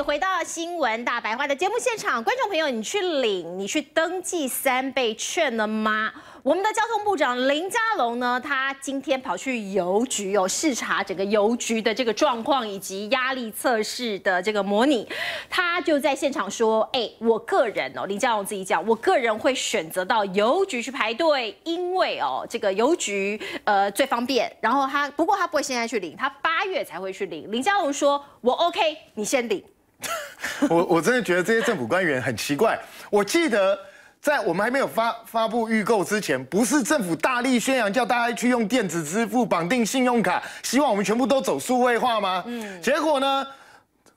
回到新闻大白话的节目现场，观众朋友，你去领、你去登记三倍券了吗？我们的交通部长林佳龙呢，他今天跑去邮局哦，视察整个邮局的这个状况以及压力测试的这个模拟，他就在现场说：“哎，我个人哦，林佳龙自己讲，我个人会选择到邮局去排队，因为哦，这个邮局呃最方便。然后他不过他不会现在去领，他八月才会去领。林佳龙说：我 OK，你先领。我我真的觉得这些政府官员很奇怪。我记得。在我们还没有发发布预购之前，不是政府大力宣扬叫大家去用电子支付、绑定信用卡，希望我们全部都走数位化吗？嗯，结果呢，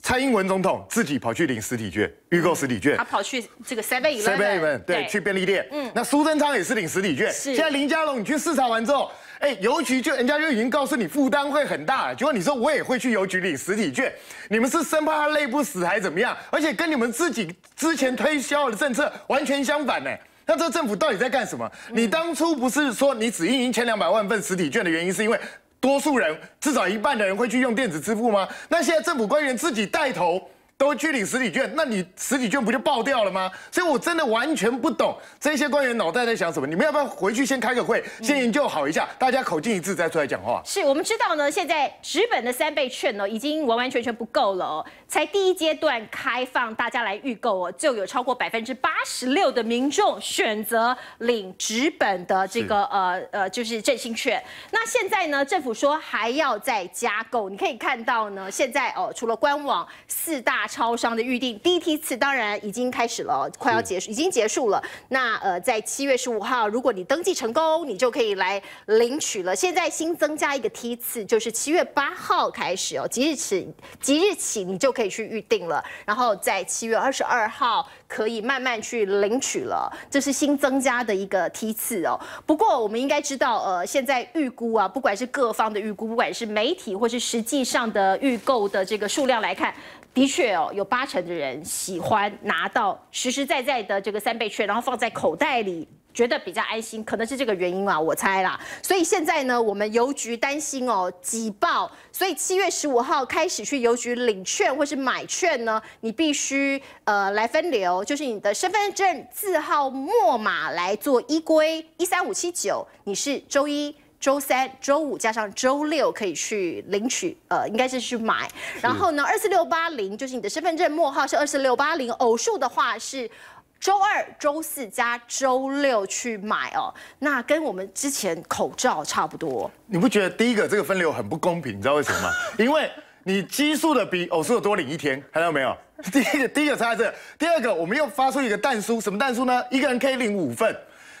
蔡英文总统自己跑去领实体券，预购实体券，他跑去这个 Seven Eleven，对，去便利店。嗯，那苏贞昌也是领实体券。是，现在林佳龙你去视察完之后。哎，邮局就人家就已经告诉你负担会很大，结果你说我也会去邮局领实体券，你们是生怕他累不死还是怎么样？而且跟你们自己之前推销的政策完全相反呢。那这政府到底在干什么？你当初不是说你只印一千两百万份实体券的原因，是因为多数人至少一半的人会去用电子支付吗？那现在政府官员自己带头。都去领实体券，那你实体券不就爆掉了吗？所以我真的完全不懂这些官员脑袋在想什么。你们要不要回去先开个会，先研究好一下，大家口径一致再出来讲话？是我们知道呢，现在纸本的三倍券呢，已经完完全全不够了哦。才第一阶段开放大家来预购哦，就有超过百分之八十六的民众选择领纸本的这个呃呃，就是振兴券。那现在呢，政府说还要再加购，你可以看到呢，现在哦，除了官网四大。超商的预定第一梯次当然已经开始了，快要结束，已经结束了。那呃，在七月十五号，如果你登记成功，你就可以来领取了。现在新增加一个梯次，就是七月八号开始哦，即日起，即日起你就可以去预定了。然后在七月二十二号可以慢慢去领取了，这是新增加的一个梯次哦。不过我们应该知道，呃，现在预估啊，不管是各方的预估，不管是媒体或是实际上的预购的这个数量来看。的确哦，有八成的人喜欢拿到实实在在的这个三倍券，然后放在口袋里，觉得比较安心，可能是这个原因嘛，我猜啦。所以现在呢，我们邮局担心哦挤爆，所以七月十五号开始去邮局领券或是买券呢，你必须呃来分流，就是你的身份证字号末码来做依规一三五七九，你是周一。周三、周五加上周六可以去领取，呃，应该是去买。然后呢，二四六八零就是你的身份证末号是二四六八零，偶数的话是周二、周四加周六去买哦。那跟我们之前口罩差不多。你不觉得第一个这个分流很不公平？你知道为什么吗？因为你奇数的比偶数的多领一天，看到没有？第一个第一个差在这。第二个，我们又发出一个蛋书，什么蛋书呢？一个人可以领五份。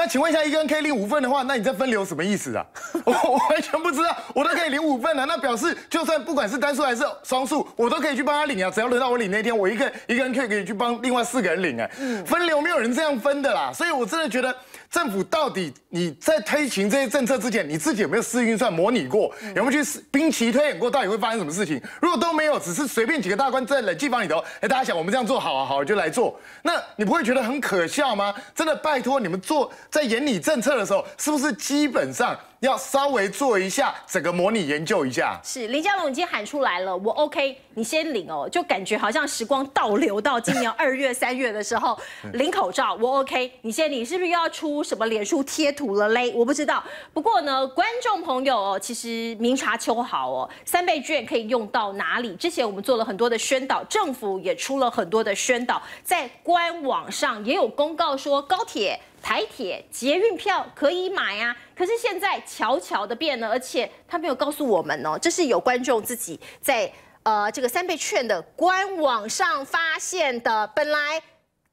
那请问一下，一个人可以领五份的话，那你这分流什么意思啊？我我完全不知道，我都可以领五份了，那表示就算不管是单数还是双数，我都可以去帮他领啊。只要轮到我领那天，我一个一个人可以可以去帮另外四个人领哎。分流没有人这样分的啦，所以我真的觉得。政府到底你在推行这些政策之前，你自己有没有试运算模拟过？有没有去兵棋推演过？到底会发生什么事情？如果都没有，只是随便几个大官在冷气房里头，哎，大家想我们这样做好啊，好就来做，那你不会觉得很可笑吗？真的拜托你们做在演拟政策的时候，是不是基本上？要稍微做一下整个模拟研究一下。是林佳龙已经喊出来了，我 OK，你先领哦，就感觉好像时光倒流到今年二月、三月的时候 领口罩，我 OK，你先领，是不是又要出什么脸书贴图了嘞？我不知道。不过呢，观众朋友哦，其实明察秋毫哦，三倍券可以用到哪里？之前我们做了很多的宣导，政府也出了很多的宣导，在官网上也有公告说高铁。台铁捷运票可以买啊，可是现在悄悄的变了，而且他没有告诉我们哦，这是有观众自己在呃这个三倍券的官网上发现的。本来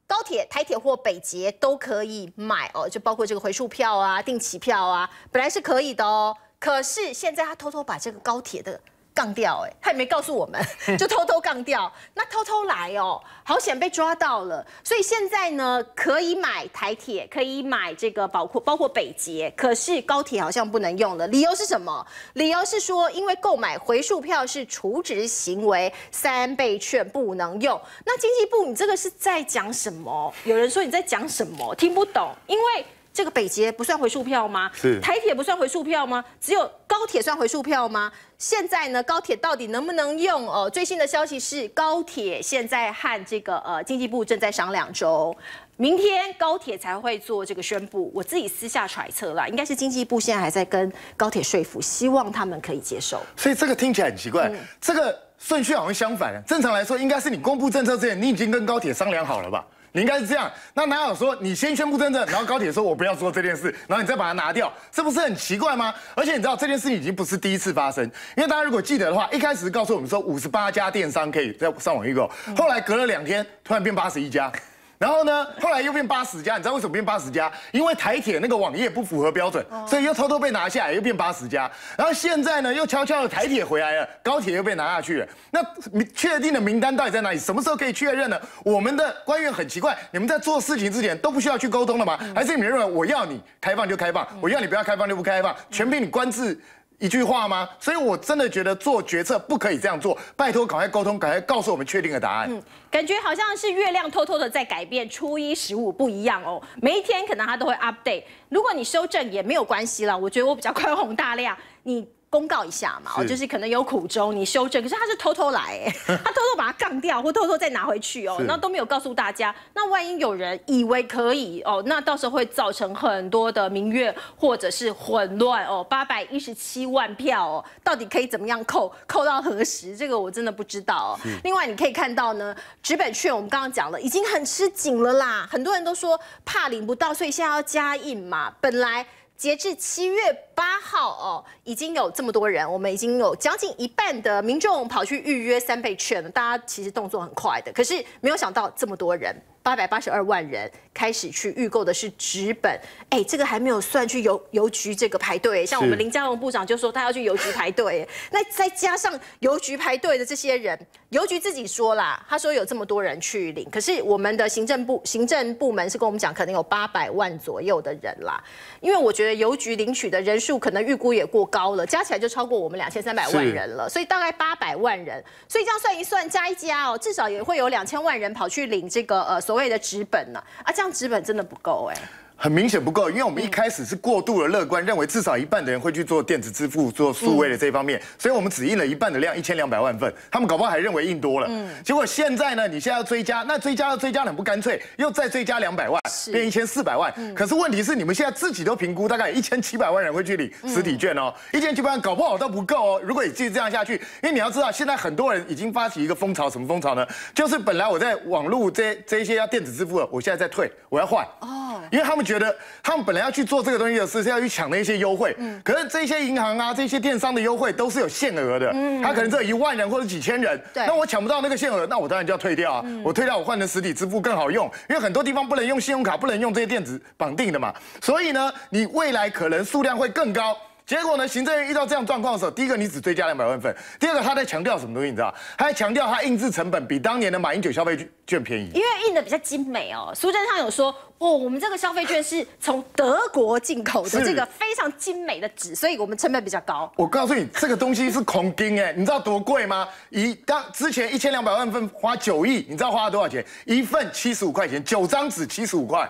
高铁、台铁或北捷都可以买哦，就包括这个回数票啊、定期票啊，本来是可以的哦。可是现在他偷偷把这个高铁的。杠掉哎，他也没告诉我们，就偷偷杠掉。那偷偷来哦，好险被抓到了。所以现在呢，可以买台铁，可以买这个包括包括北捷，可是高铁好像不能用了。理由是什么？理由是说，因为购买回数票是储值行为，三倍券不能用。那经济部，你这个是在讲什么？有人说你在讲什么？听不懂，因为。这个北捷不算回数票吗？是台铁不算回数票吗？只有高铁算回数票吗？现在呢，高铁到底能不能用？哦，最新的消息是，高铁现在和这个呃经济部正在商量中，明天高铁才会做这个宣布。我自己私下揣测啦，应该是经济部现在还在跟高铁说服，希望他们可以接受。所以这个听起来很奇怪，这个顺序好像相反。正常来说，应该是你公布政策之前，你已经跟高铁商量好了吧？你应该是这样。那哪有说你先宣布真正，然后高铁说我不要做这件事，然后你再把它拿掉，这不是很奇怪吗？而且你知道这件事已经不是第一次发生，因为大家如果记得的话，一开始告诉我们说五十八家电商可以在上网预购，后来隔了两天，突然变八十一家。然后呢，后来又变八十家，你知道为什么变八十家？因为台铁那个网页不符合标准，所以又偷偷被拿下来，又变八十家。然后现在呢，又悄悄的台铁回来了，高铁又被拿下去了。那确定的名单到底在哪里？什么时候可以确认呢？我们的官员很奇怪，你们在做事情之前都不需要去沟通了吗？还是你们认为我要你开放就开放，我要你不要开放就不开放，全凭你官制？一句话吗？所以我真的觉得做决策不可以这样做，拜托赶快沟通，赶快告诉我们确定的答案。嗯，感觉好像是月亮偷偷的在改变，初一十五不一样哦，每一天可能它都会 update。如果你修正也没有关系了，我觉得我比较宽宏大量，你。公告一下嘛，哦，就是可能有苦衷，你修正，可是他是偷偷来，哎，他偷偷把它杠掉，或偷偷再拿回去哦，那都没有告诉大家。那万一有人以为可以哦，那到时候会造成很多的民怨或者是混乱哦。八百一十七万票哦，到底可以怎么样扣？扣到何时？这个我真的不知道。另外你可以看到呢，纸本券我们刚刚讲了，已经很吃紧了啦，很多人都说怕领不到，所以现在要加印嘛。本来截至七月八号哦。已经有这么多人，我们已经有将近一半的民众跑去预约三倍券了。大家其实动作很快的，可是没有想到这么多人，八百八十二万人开始去预购的是纸本。哎，这个还没有算去邮邮局这个排队。像我们林佳龙部长就说他要去邮局排队。那再加上邮局排队的这些人，邮局自己说啦，他说有这么多人去领，可是我们的行政部行政部门是跟我们讲，可能有八百万左右的人啦。因为我觉得邮局领取的人数可能预估也过高。高了，加起来就超过我们两千三百万人了，所以大概八百万人，所以这样算一算，加一加哦，至少也会有两千万人跑去领这个呃所谓的纸本呢，啊，这样纸本真的不够哎。很明显不够，因为我们一开始是过度的乐观，认为至少一半的人会去做电子支付、做数位的这一方面，所以我们只印了一半的量，一千两百万份。他们搞不好还认为印多了，嗯，结果现在呢，你现在要追加，那追加要追加很不干脆，又再追加两百万，变一千四百万。可是问题是，你们现在自己都评估大概一千七百万人会去领实体券哦，一千七百万搞不好都不够哦。如果你继续这样下去，因为你要知道，现在很多人已经发起一个风潮，什么风潮呢？就是本来我在网络这这些要电子支付的，我现在在退，我要换哦，因为他们觉得他们。本来要去做这个东西的是要去抢那些优惠，嗯，可是这些银行啊，这些电商的优惠都是有限额的，嗯，他可能只有一万人或者几千人，对，那我抢不到那个限额，那我当然就要退掉啊，我退掉我换成实体支付更好用，因为很多地方不能用信用卡，不能用这些电子绑定的嘛，所以呢，你未来可能数量会更高。结果呢？行政院遇到这样状况的时候，第一个你只追加两百万份，第二个他在强调什么东西？你知道他在强调他印制成本比当年的马英九消费券便宜，因为印的比较精美哦。苏贞昌有说，哦，我们这个消费券是从德国进口的，这个非常精美的纸，所以我们成本比较高。我告诉你，这个东西是恐金哎，你知道多贵吗？一当之前一千两百万份花九亿，你知道花了多少钱？一份七十五块钱，九张纸七十五块，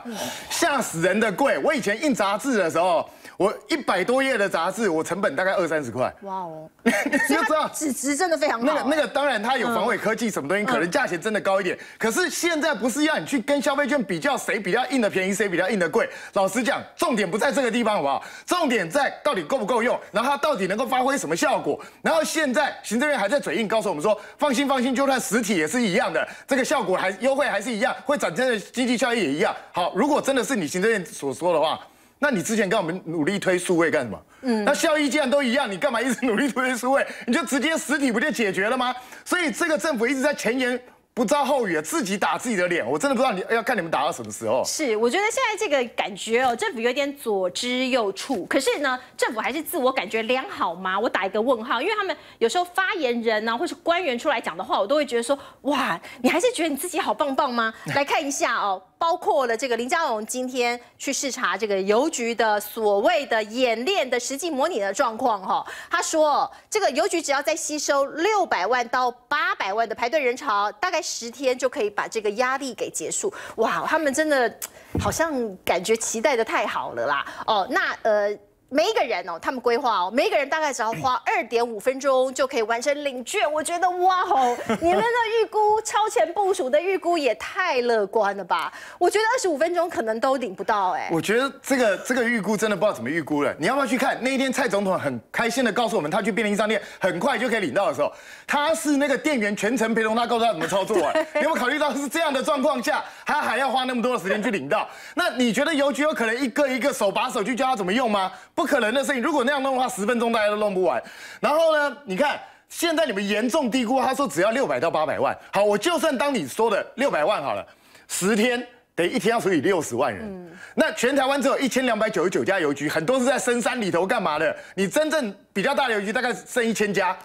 吓死人的贵。我以前印杂志的时候。我一百多页的杂志，我成本大概二三十块。哇哦，你就知道纸质真的非常好。那个那个，当然它有防伪科技什么东西，可能价钱真的高一点。可是现在不是要你去跟消费券比较谁比较印的便宜，谁比较印的贵。老实讲，重点不在这个地方，好不好？重点在到底够不够用，然后它到底能够发挥什么效果。然后现在行政院还在嘴硬告诉我们说，放心放心，就算实体也是一样的，这个效果还优惠还是一样，会产生的经济效益也一样。好，如果真的是你行政院所说的话。那你之前跟我们努力推数位干什么？嗯，那效益既然都一样，你干嘛一直努力推数位？你就直接实体不就解决了吗？所以这个政府一直在前沿。不知道后语，自己打自己的脸，我真的不知道你要看你们打到什么时候。是，我觉得现在这个感觉哦，政府有点左支右绌。可是呢，政府还是自我感觉良好吗？我打一个问号，因为他们有时候发言人呢，或是官员出来讲的话，我都会觉得说，哇，你还是觉得你自己好棒棒吗？来看一下哦，包括了这个林佳龙今天去视察这个邮局的所谓的演练的实际模拟的状况哈，他说这个邮局只要再吸收六百万到八百万的排队人潮，大概。十天就可以把这个压力给结束。哇，他们真的好像感觉期待的太好了啦。哦，那呃。每一个人哦，他们规划哦，每一个人大概只要花 二点五分钟就可以完成领券。我觉得哇哦，你们的预估超前部署的预估也太乐观了吧？我觉得二十五分钟可能都领不到哎。我觉得这个这个预估真的不知道怎么预估了。你要不要去看那一天蔡总统很开心的告诉我们，他去便利商店很快就可以领到的时候，他是那个店员全程陪同他，告诉他怎么操作啊？你有没有考虑到是这样的状况下，他还要花那么多的时间去领到？那你觉得邮局有可能一个一个手把手去教他怎么用吗？不可能的事情，如果那样弄的话，十分钟大家都弄不完。然后呢，你看现在你们严重低估，他说只要六百到八百万。好，我就算当你说的六百万好了，十天等于一天要处理六十万人。那全台湾只有一千两百九十九家邮局，很多是在深山里头干嘛的？你真正比较大的邮局大概剩一千家，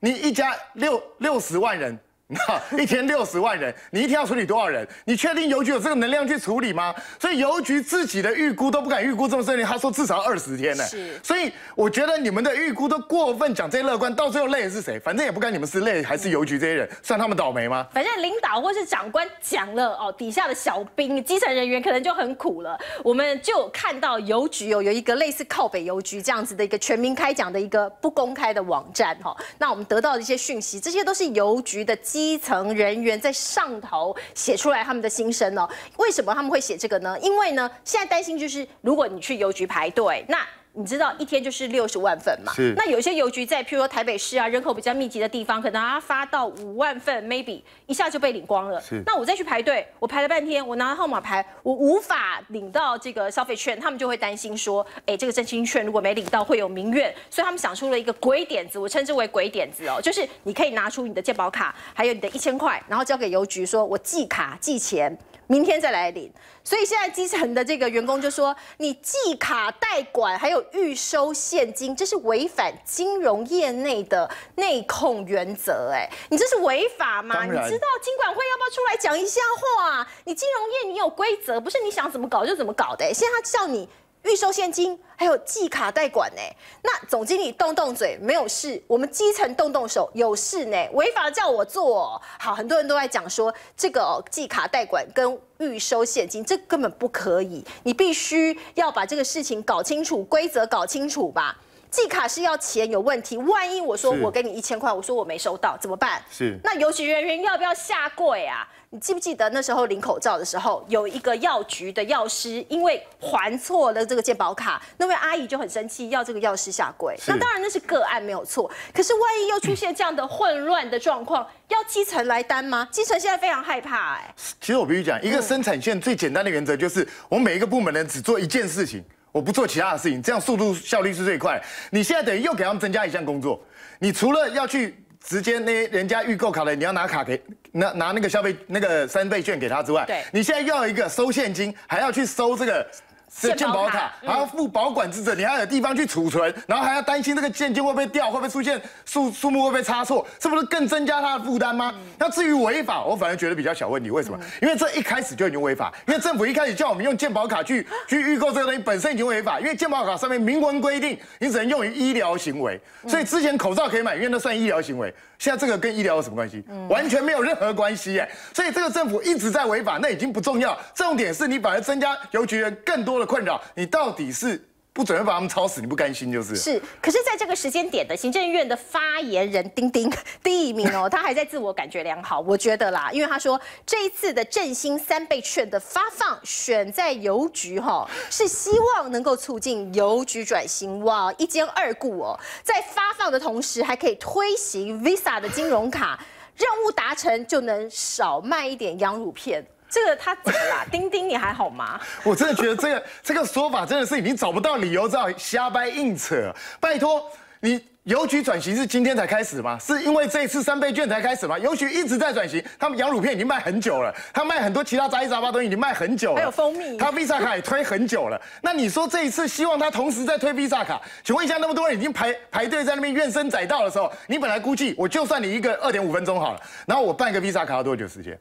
你一家六六十万人。那一天六十万人，你一天要处理多少人？你确定邮局有这个能量去处理吗？所以邮局自己的预估都不敢预估这么顺利，他说至少二十天呢。是，所以我觉得你们的预估都过分，讲这些乐观，到最后累的是谁？反正也不干你们是，累还是邮局这些人，算他们倒霉吗？反正领导或是长官讲了哦，底下的小兵、基层人员可能就很苦了。我们就看到邮局有有一个类似靠北邮局这样子的一个全民开讲的一个不公开的网站哈。那我们得到的一些讯息，这些都是邮局的基。基层人员在上头写出来他们的心声呢，为什么他们会写这个呢？因为呢，现在担心就是如果你去邮局排队，那。你知道一天就是六十万份嘛？是。那有些邮局在，譬如说台北市啊，人口比较密集的地方，可能它发到五万份，maybe 一下就被领光了。是。那我再去排队，我排了半天，我拿号码牌，我无法领到这个消费券，他们就会担心说，哎，这个振兴券如果没领到会有民怨，所以他们想出了一个鬼点子，我称之为鬼点子哦，就是你可以拿出你的健保卡，还有你的一千块，然后交给邮局，说我寄卡寄钱。明天再来领，所以现在基层的这个员工就说：“你寄卡代管，还有预收现金，这是违反金融业内的内控原则。哎，你这是违法吗？你知道金管会要不要出来讲一下话？你金融业你有规则，不是你想怎么搞就怎么搞的。现在他叫你。”预收现金，还有寄卡代管呢。那总经理动动嘴没有事，我们基层动动手有事呢。违法叫我做，好，很多人都在讲说这个寄卡代管跟预收现金，这根本不可以。你必须要把这个事情搞清楚，规则搞清楚吧。寄卡是要钱有问题，万一我说我给你一千块，我说我没收到怎么办？是。那邮局人员要不要下跪啊？你记不记得那时候领口罩的时候，有一个药局的药师，因为还错了这个健保卡，那位阿姨就很生气，要这个药师下跪。那当然那是个案没有错，可是万一又出现这样的混乱的状况，要基层来担吗？基层现在非常害怕哎。其实我必须讲，一个生产线最简单的原则就是，我每一个部门人只做一件事情，我不做其他的事情，这样速度效率是最快。你现在等于又给他们增加一项工作，你除了要去。直接那人家预购卡的，你要拿卡给拿拿那个消费那个三倍券给他之外，对，你现在又要一个收现金，还要去收这个。是健保卡，还要付保管之责，你还有地方去储存，然后还要担心这个现金会不会掉，会不会出现数数目会不会差错，是不是更增加他的负担吗？那至于违法，我反而觉得比较小问题。为什么？因为这一开始就已经违法，因为政府一开始叫我们用健保卡去去预购这个东西，本身已经违法，因为健保卡上面明文规定，你只能用于医疗行为，所以之前口罩可以买，因为那算医疗行为。现在这个跟医疗有什么关系？完全没有任何关系耶！所以这个政府一直在违法，那已经不重要。重点是你反而增加邮局员更多的困扰，你到底是？不准备把他们抄死，你不甘心就是。是，可是在这个时间点的行政院的发言人丁丁第一名哦，他还在自我感觉良好，我觉得啦，因为他说这一次的振兴三倍券的发放选在邮局哈，是希望能够促进邮局转型哇，一兼二顾哦，在发放的同时还可以推行 Visa 的金融卡，任务达成就能少卖一点羊乳片。这个他怎么啦？丁丁，你还好吗？我真的觉得这个这个说法真的是已经找不到理由，只好瞎掰硬扯。拜托你。邮局转型是今天才开始吗？是因为这一次三倍券才开始吗？邮局一直在转型，他们羊乳片已经卖很久了，他卖很多其他杂七杂八东西已经卖很久了，还有蜂蜜，他 Visa 卡也推很久了。那你说这一次希望他同时在推 Visa 卡？请问一下，那么多人已经排排队在那边怨声载道的时候，你本来估计我就算你一个二点五分钟好了，然后我办一个 Visa 卡要多久时间？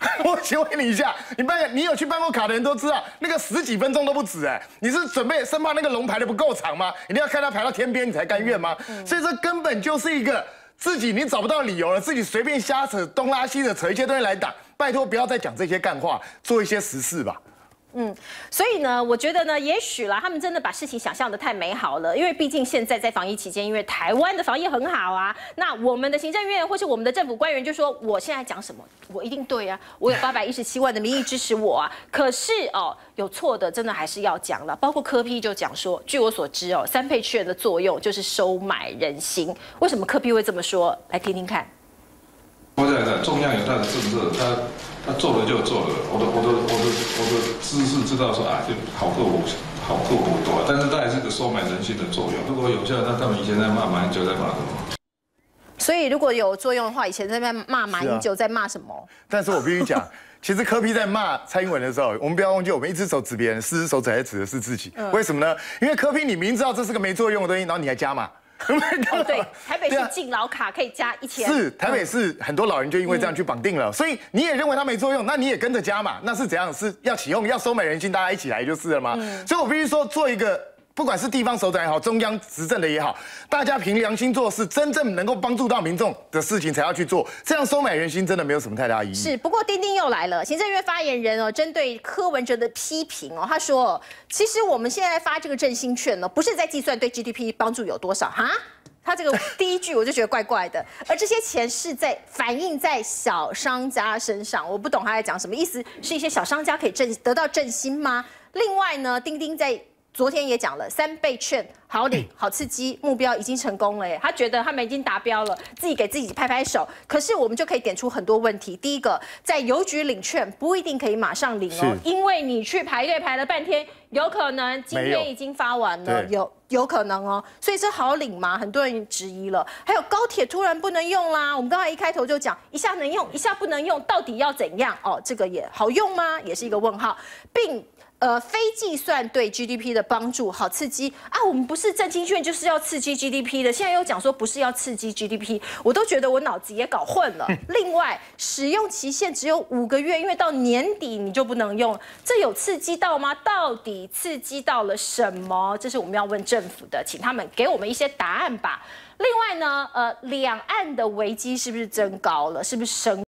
我请问你一下，你办你有去办过卡的人都知道，那个十几分钟都不止哎，你是准备生怕那个龙排的不够长吗？一定要看它排到天边你才甘愿吗？所以这根本就。就是一个自己你找不到理由了，自己随便瞎扯东拉西扯，扯一些东西来打，拜托不要再讲这些干话，做一些实事吧。嗯，所以呢，我觉得呢，也许啦，他们真的把事情想象的太美好了，因为毕竟现在在防疫期间，因为台湾的防疫很好啊，那我们的行政院或是我们的政府官员就说，我现在讲什么，我一定对啊，我有 八百一十七万的民意支持我啊，可是哦，有错的真的还是要讲了，包括科批就讲说，据我所知哦，三倍券的作用就是收买人心，为什么科批会这么说？来听听看。我在的中央有他的政策，他他做了就做了。我的我的我的我的知识知道说啊，就好过我好过不多，但是它也是个收买人心的作用。如果有效，那他们以前在骂马英九在骂什么？所以如果有作用的话，以前在那骂马英九在骂什么？但是我必须讲，其实柯批在骂蔡英文的时候，我们不要忘记，我们一只手指别人，四只手指还指的是自己。为什么呢？因为柯批你明知道这是个没作用的东西，然后你还加码。对，台北市敬老卡可以加一千。是，台北市很多老人就因为这样去绑定了，所以你也认为它没作用，那你也跟着加嘛？那是怎样？是要启用，要收买人心，大家一起来就是了嘛？所以我必须说，做一个。不管是地方首长也好，中央执政的也好，大家凭良心做事，真正能够帮助到民众的事情才要去做。这样收买人心，真的没有什么太大意义。是，不过丁丁又来了，行政院发言人哦，针对柯文哲的批评哦，他说，其实我们现在发这个振兴券呢，不是在计算对 GDP 帮助有多少哈。他这个第一句我就觉得怪怪的，而这些钱是在反映在小商家身上，我不懂他在讲什么意思，是一些小商家可以振得到振兴吗？另外呢，丁丁在。昨天也讲了三倍券，好领 好刺激，目标已经成功了耶。他觉得他们已经达标了，自己给自己拍拍手。可是我们就可以点出很多问题。第一个，在邮局领券不一定可以马上领哦，因为你去排队排了半天，有可能今天已经发完了，有有可能哦。所以这好领吗？很多人质疑了。还有高铁突然不能用啦，我们刚才一开头就讲，一下能用，一下不能用，到底要怎样？哦，这个也好用吗？也是一个问号，并。呃，非计算对 GDP 的帮助好刺激啊！我们不是振兴券就是要刺激 GDP 的，现在又讲说不是要刺激 GDP，我都觉得我脑子也搞混了。另外，使用期限只有五个月，因为到年底你就不能用，这有刺激到吗？到底刺激到了什么？这是我们要问政府的，请他们给我们一些答案吧。另外呢，呃，两岸的危机是不是增高了？是不是升？